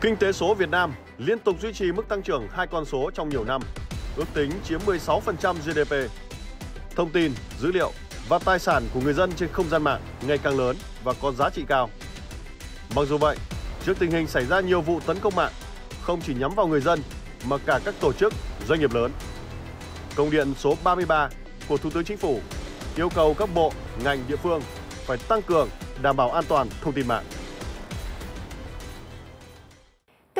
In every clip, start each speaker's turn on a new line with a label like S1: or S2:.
S1: Kinh tế số Việt Nam liên tục duy trì mức tăng trưởng hai con số trong nhiều năm, ước tính chiếm 16% GDP. Thông tin, dữ liệu và tài sản của người dân trên không gian mạng ngày càng lớn và có giá trị cao. Mặc dù vậy, trước tình hình xảy ra nhiều vụ tấn công mạng, không chỉ nhắm vào người dân mà cả các tổ chức, doanh nghiệp lớn. Công điện số 33 của Thủ tướng Chính phủ yêu cầu các bộ, ngành địa phương phải tăng cường đảm bảo an toàn thông tin mạng.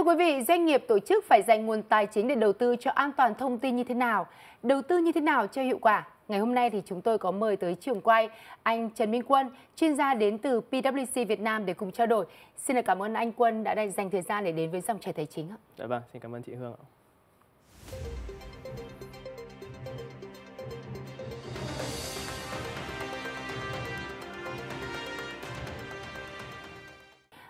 S2: Quý vị, doanh nghiệp tổ chức phải dành nguồn tài chính để đầu tư cho an toàn thông tin như thế nào, đầu tư như thế nào cho hiệu quả. Ngày hôm nay thì chúng tôi có mời tới trường quay anh Trần Minh Quân, chuyên gia đến từ PwC Việt Nam để cùng trao đổi. Xin cảm ơn anh Quân đã dành thời gian để đến với dòng chảy tài chính.
S3: Dạ vâng, xin cảm ơn chị Hương ạ.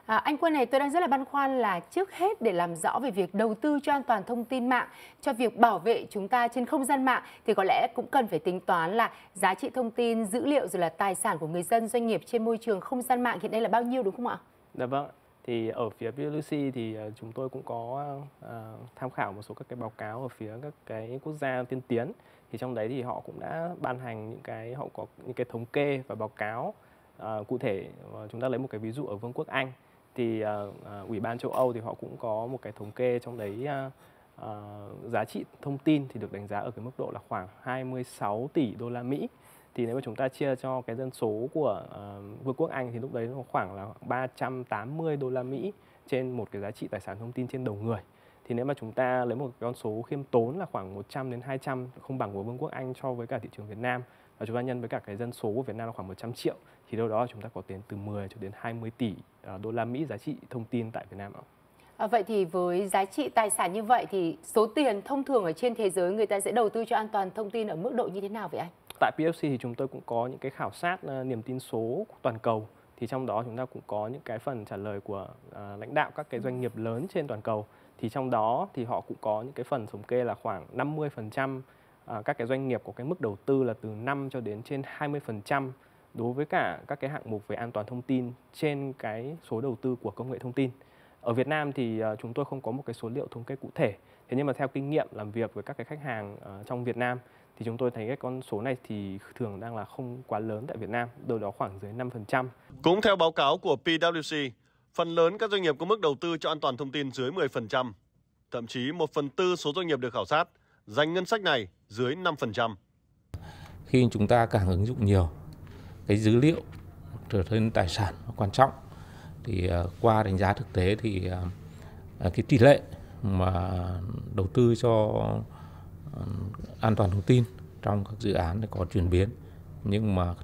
S2: À, anh Quân này tôi đang rất là băn khoăn là trước hết để làm rõ về việc đầu tư cho an toàn thông tin mạng, cho việc bảo vệ chúng ta trên không gian mạng thì có lẽ cũng cần phải tính toán là giá trị thông tin, dữ liệu rồi là tài sản của người dân, doanh nghiệp trên môi trường không gian mạng hiện nay là bao nhiêu đúng không ạ?
S3: Dạ vâng. Thì ở phía PwC thì à, chúng tôi cũng có uh, tham khảo một số các cái báo cáo ở phía các cái quốc gia tiên tiến. Thì trong đấy thì họ cũng đã ban hành những cái họ có những cái thống kê và báo cáo uh, cụ thể. Uh, chúng ta lấy một cái ví dụ ở Vương quốc Anh thì uh, ủy ban châu Âu thì họ cũng có một cái thống kê trong đấy uh, uh, giá trị thông tin thì được đánh giá ở cái mức độ là khoảng 26 tỷ đô la Mỹ. Thì nếu mà chúng ta chia cho cái dân số của uh, Vương quốc Anh thì lúc đấy nó khoảng là 380 đô la Mỹ trên một cái giá trị tài sản thông tin trên đầu người. Thì nếu mà chúng ta lấy một con số khiêm tốn là khoảng 100 đến 200 không bằng của Vương quốc Anh so với cả thị trường Việt Nam và chúng ta nhân với cả cái dân số của Việt Nam là khoảng 100 triệu thì đâu đó chúng ta có tiền từ 10 cho đến 20 tỷ uh, đô la Mỹ giá trị thông tin tại Việt Nam ạ.
S2: À, vậy thì với giá trị tài sản như vậy thì số tiền thông thường ở trên thế giới người ta sẽ đầu tư cho an toàn thông tin ở mức độ như thế nào vậy anh?
S3: Tại PFC thì chúng tôi cũng có những cái khảo sát uh, niềm tin số toàn cầu thì trong đó chúng ta cũng có những cái phần trả lời của uh, lãnh đạo các cái doanh nghiệp lớn trên toàn cầu thì trong đó thì họ cũng có những cái phần thống kê là khoảng 50% uh, các cái doanh nghiệp có cái mức đầu tư là từ 5 cho đến trên 20% đối với cả các cái hạng mục về an toàn thông tin trên cái số đầu tư của công nghệ thông tin. Ở Việt Nam thì uh, chúng tôi không có một cái số liệu thống kê cụ thể. Thế nhưng mà theo kinh nghiệm làm việc với các cái khách hàng uh, trong Việt Nam thì chúng tôi thấy cái con số này thì thường đang là không quá lớn tại Việt Nam, đâu đó khoảng dưới 5%.
S1: Cũng theo báo cáo của PwC, phần lớn các doanh nghiệp có mức đầu tư cho an toàn thông tin dưới 10%. Thậm chí một phần tư số doanh nghiệp được khảo sát dành ngân sách này dưới 5%.
S4: Khi chúng ta càng ứng dụng nhiều cái dữ liệu trở thành tài sản quan trọng. Thì uh, qua đánh giá thực tế thì uh, cái tỷ lệ mà đầu tư cho an toàn thông tin trong các dự án có chuyển biến. Nhưng mà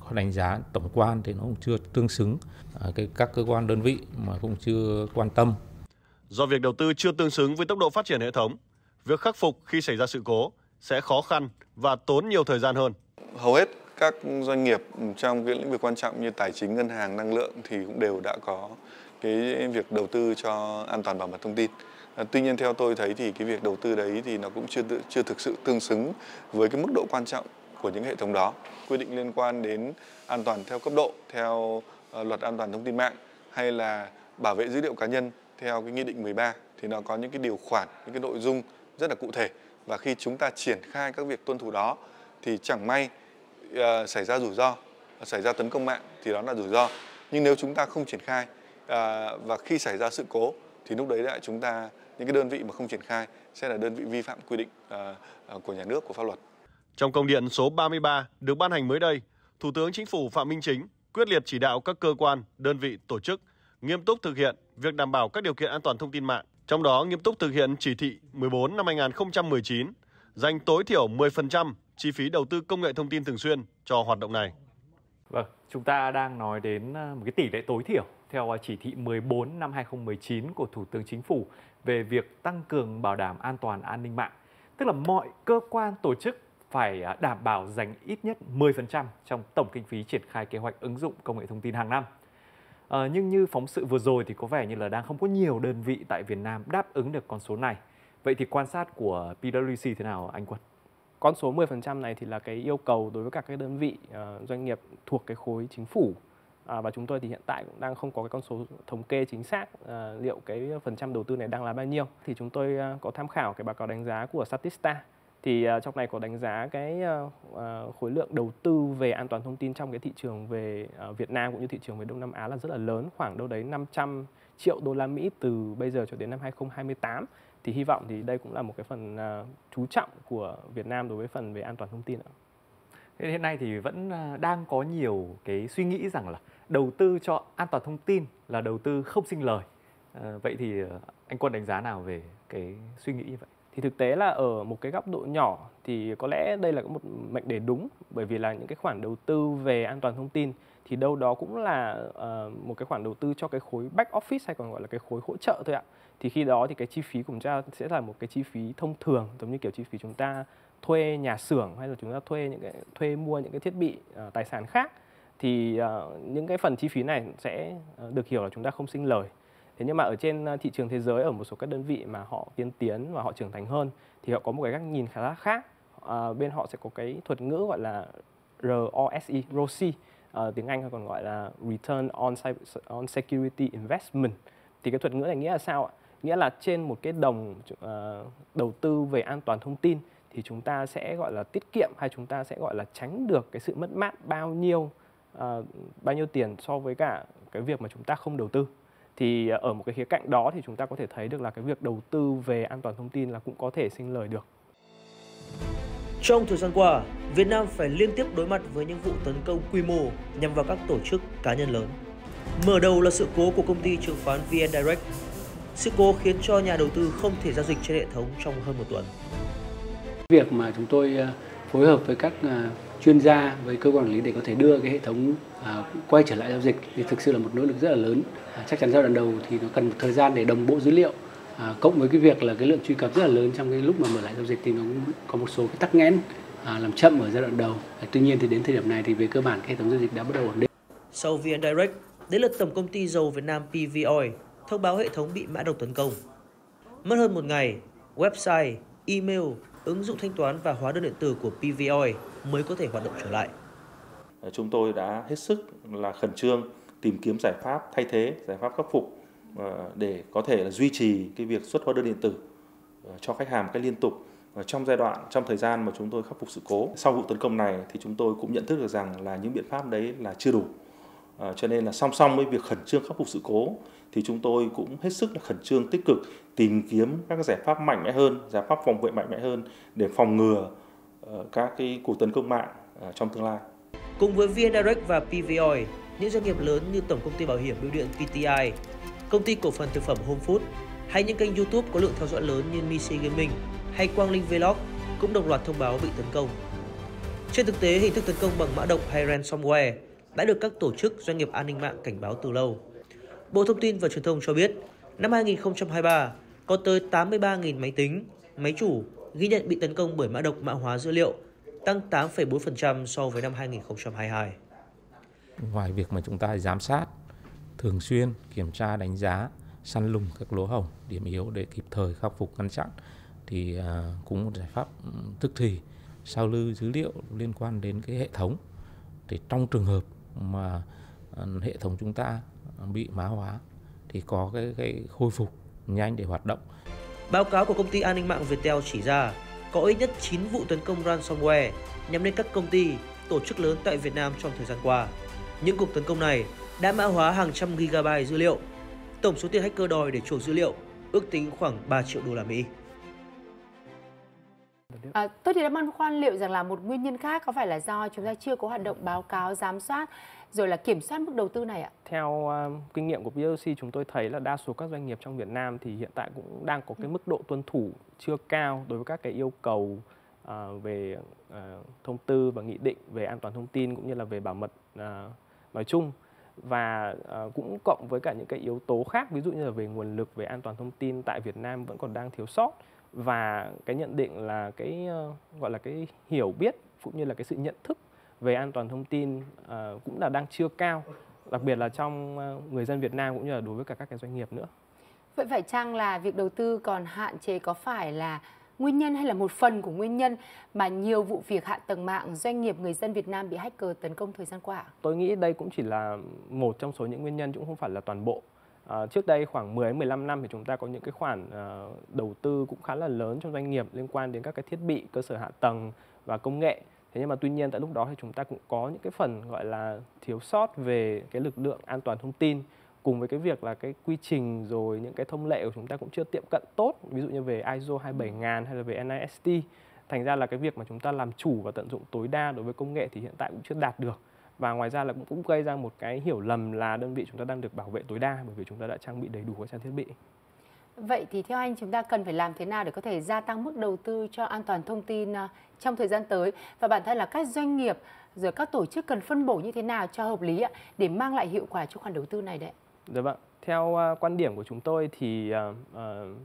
S4: có đánh giá tổng quan thì nó cũng chưa tương xứng cái các cơ quan đơn vị mà cũng chưa quan tâm.
S1: Do việc đầu tư chưa tương xứng với tốc độ phát triển hệ thống việc khắc phục khi xảy ra sự cố sẽ khó khăn và tốn nhiều thời gian hơn.
S5: Hầu hết các doanh nghiệp trong cái lĩnh vực quan trọng như tài chính, ngân hàng, năng lượng thì cũng đều đã có cái việc đầu tư cho an toàn bảo mật thông tin. À, tuy nhiên theo tôi thấy thì cái việc đầu tư đấy thì nó cũng chưa chưa thực sự tương xứng với cái mức độ quan trọng của những hệ thống đó. Quy định liên quan đến an toàn theo cấp độ theo uh, luật an toàn thông tin mạng hay là bảo vệ dữ liệu cá nhân theo cái nghị định 13 thì nó có những cái điều khoản, những cái nội dung rất là cụ thể và khi chúng ta triển khai các việc tuân thủ đó thì chẳng may uh, xảy ra rủi ro xảy ra tấn công mạng thì đó là rủi ro nhưng nếu chúng ta không triển khai uh, và khi xảy ra sự cố thì lúc đấy lại chúng ta những cái đơn vị mà không triển khai sẽ là đơn vị vi phạm quy định uh, của nhà nước của pháp luật.
S1: Trong công điện số 33 được ban hành mới đây, Thủ tướng Chính phủ Phạm Minh Chính quyết liệt chỉ đạo các cơ quan, đơn vị, tổ chức nghiêm túc thực hiện việc đảm bảo các điều kiện an toàn thông tin mạng, trong đó nghiêm túc thực hiện chỉ thị 14 năm 2019, dành tối thiểu 10% chi phí đầu tư công nghệ thông tin thường xuyên cho hoạt động này.
S6: Vâng, chúng ta đang nói đến à, một cái tỷ lệ tối thiểu theo à, chỉ thị 14 năm 2019 của Thủ tướng Chính phủ về việc tăng cường bảo đảm an toàn an ninh mạng. Tức là mọi cơ quan tổ chức phải à, đảm bảo dành ít nhất 10% trong tổng kinh phí triển khai kế hoạch ứng dụng công nghệ thông tin hàng năm. À, nhưng như phóng sự vừa rồi thì có vẻ như là đang không có nhiều đơn vị tại Việt Nam đáp ứng được con số này. Vậy thì quan sát của PwC thế nào anh Quân?
S3: Con số 10% này thì là cái yêu cầu đối với các cái đơn vị uh, doanh nghiệp thuộc cái khối chính phủ. À, và chúng tôi thì hiện tại cũng đang không có cái con số thống kê chính xác à, liệu cái phần trăm đầu tư này đang là bao nhiêu. Thì chúng tôi à, có tham khảo cái báo cáo đánh giá của Statista. Thì à, trong này có đánh giá cái à, khối lượng đầu tư về an toàn thông tin trong cái thị trường về à, Việt Nam cũng như thị trường về Đông Nam Á là rất là lớn khoảng đâu đấy 500 triệu đô la Mỹ từ bây giờ cho đến năm 2028 thì hy vọng thì đây cũng là một cái phần à, chú trọng của Việt Nam đối với phần về an toàn thông tin ạ.
S6: Hiện nay thì vẫn à, đang có nhiều cái suy nghĩ rằng là đầu tư cho an toàn thông tin là đầu tư không sinh lời. À, vậy thì à, anh Quân đánh giá nào về cái suy nghĩ như vậy?
S3: thì thực tế là ở một cái góc độ nhỏ thì có lẽ đây là một mệnh đề đúng bởi vì là những cái khoản đầu tư về an toàn thông tin thì đâu đó cũng là uh, một cái khoản đầu tư cho cái khối back office hay còn gọi là cái khối hỗ trợ thôi ạ. Thì khi đó thì cái chi phí của chúng ta sẽ là một cái chi phí thông thường giống như kiểu chi phí chúng ta thuê nhà xưởng hay là chúng ta thuê những cái thuê mua những cái thiết bị uh, tài sản khác. Thì uh, những cái phần chi phí này sẽ uh, được hiểu là chúng ta không sinh lời. Thế nhưng mà ở trên thị trường thế giới ở một số các đơn vị mà họ tiên tiến và họ trưởng thành hơn thì họ có một cái cách nhìn khá là khác. À, bên họ sẽ có cái thuật ngữ gọi là rosi ROSI Ờ, tiếng Anh hay còn gọi là Return on, on Security Investment. Thì cái thuật ngữ này nghĩa là sao ạ? Nghĩa là trên một cái đồng uh, đầu tư về an toàn thông tin thì chúng ta sẽ gọi là tiết kiệm hay chúng ta sẽ gọi là tránh được cái sự mất mát bao nhiêu uh, bao nhiêu tiền so với cả cái việc mà chúng ta không đầu tư. Thì ở một cái khía cạnh đó thì chúng ta có thể thấy được là cái việc đầu tư về an toàn thông tin là cũng có thể sinh lời được.
S7: Trong thời gian qua, Việt Nam phải liên tiếp đối mặt với những vụ tấn công quy mô nhằm vào các tổ chức cá nhân lớn. Mở đầu là sự cố của công ty chứng khoán VN Direct. Sự cố khiến cho nhà đầu tư không thể giao dịch trên hệ thống trong hơn một tuần.
S8: Việc mà chúng tôi ờ, phối hợp với các ờ, chuyên gia với cơ quan quản lý để có thể đưa cái hệ thống à, quay trở lại giao dịch thì thực sự là một nỗ lực rất là lớn à, chắc chắn giai đoạn đầu thì nó cần một thời gian để đồng bộ dữ liệu à, cộng với cái việc là cái lượng truy cập rất là lớn trong cái lúc mà mở lại giao dịch thì nó cũng có một số cái tắc nghẽn à, làm chậm ở giai đoạn đầu. À, tuy nhiên thì đến thời điểm này thì về cơ bản cái hệ thống giao dịch đã bắt đầu ổn định.
S7: Sau VN Direct đến lượt tổng công ty dầu Việt Nam PV Oil thông báo hệ thống bị mã độc tấn công. Mất hơn một ngày website email ứng dụng thanh toán và hóa đơn điện tử của PV Oil mới có thể hoạt động trở lại.
S9: Chúng tôi đã hết sức là khẩn trương tìm kiếm giải pháp thay thế, giải pháp khắc phục Ờ, để có thể là duy trì cái việc xuất hóa đơn điện tử ờ, cho khách hàng một cách liên tục trong giai đoạn trong thời gian mà chúng tôi khắc phục sự cố. Sau vụ tấn công này thì chúng tôi cũng nhận thức được rằng là những biện pháp đấy là chưa đủ. À, cho nên là song song với việc khẩn trương khắc phục sự cố thì chúng tôi cũng hết sức là khẩn trương tích cực tìm kiếm các giải pháp mạnh mẽ hơn, giải pháp phòng vệ mạnh mẽ hơn để phòng ngừa uh, các cái cuộc tấn công mạng uh, trong tương lai.
S7: Cùng với VN Direct và PVOI, những doanh nghiệp lớn như Tổng công ty Bảo hiểm Bưu điện PTI, Công ty cổ phần thực phẩm Home Food hay những kênh YouTube có lượng theo dõi lớn như Misi Gaming hay Quang Linh Vlog cũng đồng loạt thông báo bị tấn công. Trên thực tế, hình thức tấn công bằng mã độc hay ransomware đã được các tổ chức doanh nghiệp an ninh mạng cảnh báo từ lâu. Bộ Thông tin và Truyền thông cho biết, năm 2023 có tới 83.000 máy tính, máy chủ ghi nhận bị tấn công bởi mã độc mã hóa dữ liệu, tăng 8,4% so với năm 2022.
S4: Ngoài việc mà chúng ta giám sát, thường xuyên kiểm tra đánh giá, săn lùng các lỗ hổng, điểm yếu để kịp thời khắc phục ngăn chặn thì à, cũng một giải pháp ừ, tức thì sao lưu dữ liệu liên quan đến cái hệ thống thì trong trường hợp mà à, hệ thống chúng ta bị mã hóa thì có cái, cái khôi phục nhanh để hoạt động.
S7: Báo cáo của công ty an ninh mạng Viettel chỉ ra có ít nhất 9 vụ tấn công ransomware nhằm đến các công ty, tổ chức lớn tại Việt Nam trong thời gian qua. Những cuộc tấn công này đã mã hóa hàng trăm gigabyte dữ liệu. Tổng số tiền hacker đòi để chuộc dữ liệu ước tính khoảng 3 triệu đô la Mỹ.
S2: À, tôi thì đã băn khoăn liệu rằng là một nguyên nhân khác có phải là do chúng ta chưa có hoạt động báo cáo giám sát rồi là kiểm soát mức đầu tư này ạ?
S3: Theo uh, kinh nghiệm của PLC chúng tôi thấy là đa số các doanh nghiệp trong Việt Nam thì hiện tại cũng đang có cái mức độ tuân thủ chưa cao đối với các cái yêu cầu uh, về uh, thông tư và nghị định về an toàn thông tin cũng như là về bảo mật uh, nói chung và uh, cũng cộng với cả những cái yếu tố khác ví dụ như là về nguồn lực về an toàn thông tin tại Việt Nam vẫn còn đang thiếu sót và cái nhận định là cái uh, gọi là cái hiểu biết cũng như là cái sự nhận thức về an toàn thông tin uh, cũng là đang chưa cao đặc biệt là trong uh, người dân Việt Nam cũng như là đối với cả các cái doanh nghiệp nữa.
S2: Vậy phải chăng là việc đầu tư còn hạn chế có phải là nguyên nhân hay là một phần của nguyên nhân mà nhiều vụ việc hạ tầng mạng doanh nghiệp người dân Việt Nam bị hacker tấn công thời gian qua?
S3: Tôi nghĩ đây cũng chỉ là một trong số những nguyên nhân cũng không phải là toàn bộ. À, trước đây khoảng 10 15 năm thì chúng ta có những cái khoản à, đầu tư cũng khá là lớn trong doanh nghiệp liên quan đến các cái thiết bị, cơ sở hạ tầng và công nghệ. Thế nhưng mà tuy nhiên tại lúc đó thì chúng ta cũng có những cái phần gọi là thiếu sót về cái lực lượng an toàn thông tin cùng với cái việc là cái quy trình rồi những cái thông lệ của chúng ta cũng chưa tiệm cận tốt ví dụ như về ISO 27000 hay là về NIST thành ra là cái việc mà chúng ta làm chủ và tận dụng tối đa đối với công nghệ thì hiện tại cũng chưa đạt được và ngoài ra là cũng cũng gây ra một cái hiểu lầm là đơn vị chúng ta đang được bảo vệ tối đa bởi vì chúng ta đã trang bị đầy đủ các trang thiết bị.
S2: Vậy thì theo anh chúng ta cần phải làm thế nào để có thể gia tăng mức đầu tư cho an toàn thông tin à, trong thời gian tới và bản thân là các doanh nghiệp rồi các tổ chức cần phân bổ như thế nào cho hợp lý để mang lại hiệu quả cho khoản đầu tư này đấy?
S3: Dạ vâng. Theo uh, quan điểm của chúng tôi thì uh, uh,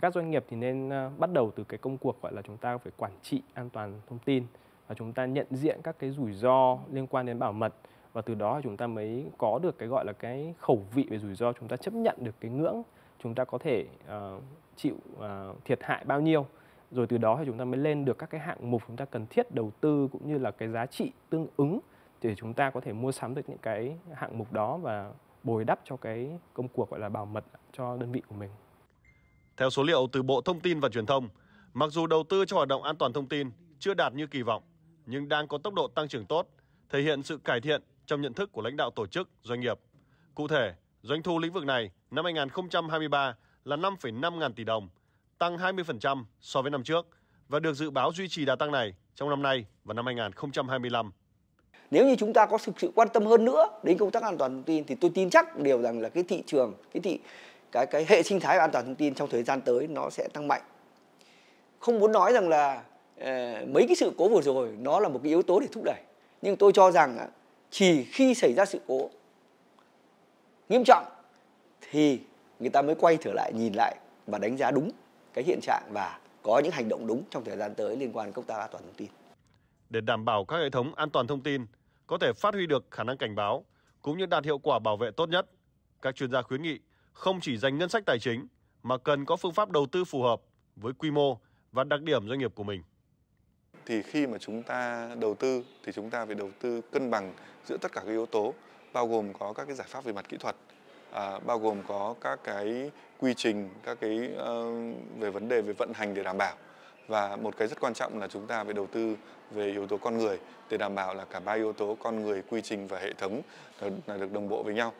S3: các doanh nghiệp thì nên uh, bắt đầu từ cái công cuộc gọi là chúng ta phải quản trị an toàn thông tin và chúng ta nhận diện các cái rủi ro liên quan đến bảo mật và từ đó chúng ta mới có được cái gọi là cái khẩu vị về rủi ro chúng ta chấp nhận được cái ngưỡng chúng ta có thể uh, chịu uh, thiệt hại bao nhiêu rồi từ đó thì chúng ta mới lên được các cái hạng mục chúng ta cần thiết đầu tư cũng như là cái giá trị tương ứng để chúng ta có thể mua sắm được những cái hạng mục đó và bồi đắp cho cái công cuộc gọi là bảo mật cho đơn vị của mình.
S1: Theo số liệu từ Bộ Thông tin và Truyền thông, mặc dù đầu tư cho hoạt động an toàn thông tin chưa đạt như kỳ vọng, nhưng đang có tốc độ tăng trưởng tốt, thể hiện sự cải thiện trong nhận thức của lãnh đạo tổ chức, doanh nghiệp. Cụ thể, doanh thu lĩnh vực này năm 2023 là 5,5 ngàn tỷ đồng, tăng 20% so với năm trước và được dự báo duy trì đà tăng này trong năm nay và năm 2025.
S10: Nếu như chúng ta có thực sự quan tâm hơn nữa đến công tác an toàn thông tin thì tôi tin chắc điều rằng là cái thị trường, cái thị cái cái hệ sinh thái an toàn thông tin trong thời gian tới nó sẽ tăng mạnh. Không muốn nói rằng là ờ, mấy cái sự cố vừa rồi nó là một cái yếu tố để thúc đẩy, nhưng tôi cho rằng chỉ khi xảy ra sự cố nghiêm trọng thì người ta mới quay trở lại nhìn lại và đánh giá đúng cái hiện trạng và có những hành động đúng trong thời gian tới liên quan đến công tác an toàn thông tin.
S1: Để đảm bảo các hệ thống an toàn thông tin có thể phát huy được khả năng cảnh báo cũng như đạt hiệu quả bảo vệ tốt nhất, các chuyên gia khuyến nghị không chỉ dành ngân sách tài chính mà cần có phương pháp đầu tư phù hợp với quy mô và đặc điểm doanh nghiệp của mình.
S5: Thì khi mà chúng ta đầu tư thì chúng ta phải đầu tư cân bằng giữa tất cả các yếu tố bao gồm có các cái giải pháp về mặt kỹ thuật, à, bao gồm có các cái quy trình, các cái uh, về vấn đề về vận hành để đảm bảo và một cái rất quan trọng là chúng ta phải đầu tư về yếu tố con người để đảm bảo là cả ba yếu tố con người, quy trình và hệ thống là được đồng bộ với nhau.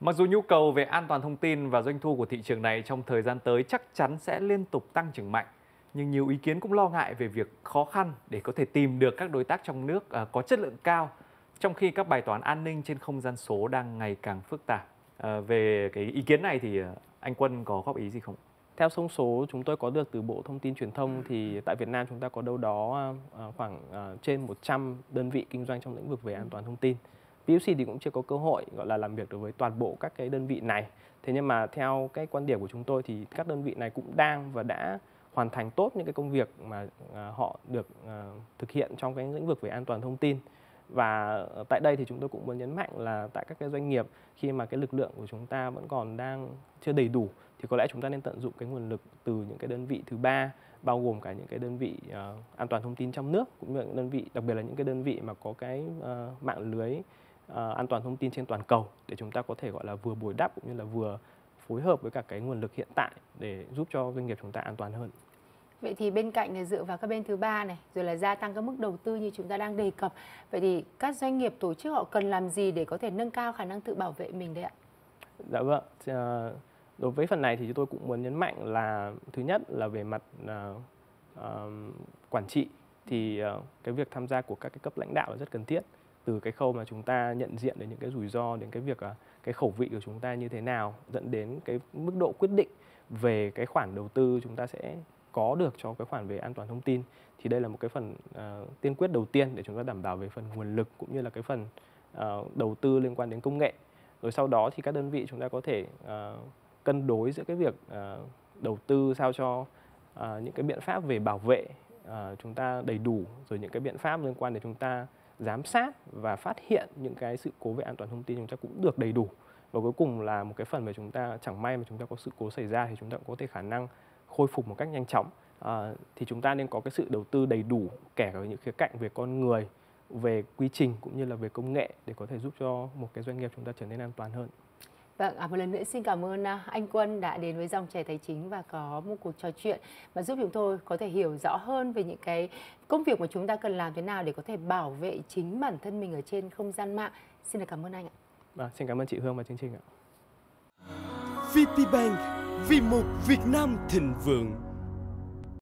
S6: Mặc dù nhu cầu về an toàn thông tin và doanh thu của thị trường này trong thời gian tới chắc chắn sẽ liên tục tăng trưởng mạnh, nhưng nhiều ý kiến cũng lo ngại về việc khó khăn để có thể tìm được các đối tác trong nước à, có chất lượng cao, trong khi các bài toán an ninh trên không gian số đang ngày càng phức tạp. À, về cái ý kiến này thì à, anh Quân có góp ý gì không?
S3: Theo thông số chúng tôi có được từ Bộ Thông tin Truyền thông thì tại Việt Nam chúng ta có đâu đó khoảng trên 100 đơn vị kinh doanh trong lĩnh vực về an toàn thông tin. PUC thì cũng chưa có cơ hội gọi là làm việc đối với toàn bộ các cái đơn vị này. Thế nhưng mà theo cái quan điểm của chúng tôi thì các đơn vị này cũng đang và đã hoàn thành tốt những cái công việc mà họ được thực hiện trong cái lĩnh vực về an toàn thông tin và tại đây thì chúng tôi cũng muốn nhấn mạnh là tại các cái doanh nghiệp khi mà cái lực lượng của chúng ta vẫn còn đang chưa đầy đủ thì có lẽ chúng ta nên tận dụng cái nguồn lực từ những cái đơn vị thứ ba bao gồm cả những cái đơn vị uh, an toàn thông tin trong nước cũng như những đơn vị đặc biệt là những cái đơn vị mà có cái uh, mạng lưới uh, an toàn thông tin trên toàn cầu để chúng ta có thể gọi là vừa bồi đắp cũng như là vừa phối hợp với cả cái nguồn lực hiện tại để giúp cho doanh nghiệp chúng ta an toàn hơn.
S2: Vậy thì bên cạnh là dựa vào các bên thứ ba này, rồi là gia tăng các mức đầu tư như chúng ta đang đề cập. Vậy thì các doanh nghiệp tổ chức họ cần làm gì để có thể nâng cao khả năng tự bảo vệ mình đấy ạ?
S3: Dạ vâng. Ờ, đối với phần này thì chúng tôi cũng muốn nhấn mạnh là thứ nhất là về mặt uh, uh, quản trị thì uh, cái việc tham gia của các cái cấp lãnh đạo là rất cần thiết từ cái khâu mà chúng ta nhận diện đến những cái rủi ro đến cái việc uh, cái khẩu vị của chúng ta như thế nào dẫn đến cái mức độ quyết định về cái khoản đầu tư chúng ta sẽ có được cho cái khoản về an toàn thông tin thì đây là một cái phần uh, tiên quyết đầu tiên để chúng ta đảm bảo về phần nguồn lực cũng như là cái phần uh, đầu tư liên quan đến công nghệ. Rồi sau đó thì các đơn vị chúng ta có thể uh, cân đối giữa cái việc uh, đầu tư sao cho uh, những cái biện pháp về bảo vệ uh, chúng ta đầy đủ rồi những cái biện pháp liên quan đến chúng ta giám sát và phát hiện những cái sự cố về an toàn thông tin chúng ta cũng được đầy đủ. Và cuối cùng là một cái phần mà chúng ta chẳng may mà chúng ta có sự cố xảy ra thì chúng ta cũng có thể khả năng khôi phục một cách nhanh chóng à, thì chúng ta nên có cái sự đầu tư đầy đủ kể cả những khía cạnh về con người về quy trình cũng như là về công nghệ để có thể giúp cho một cái doanh nghiệp chúng ta trở nên an toàn hơn.
S2: Vâng, à, một lần nữa xin cảm ơn à, anh Quân đã đến với dòng chảy tài chính và có một cuộc trò chuyện mà giúp chúng tôi có thể hiểu rõ hơn về những cái công việc mà chúng ta cần làm thế nào để có thể bảo vệ chính bản thân mình ở trên không gian mạng. Xin được cảm ơn anh ạ.
S3: À, xin cảm ơn chị Hương và chương trình ạ.
S11: VPBank vì một Việt Nam thịnh vượng.